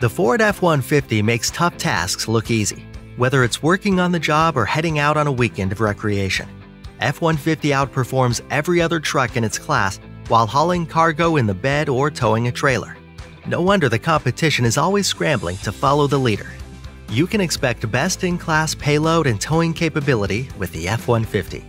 The Ford F 150 makes tough tasks look easy, whether it's working on the job or heading out on a weekend of recreation. F 150 outperforms every other truck in its class while hauling cargo in the bed or towing a trailer. No wonder the competition is always scrambling to follow the leader. You can expect best in class payload and towing capability with the F 150.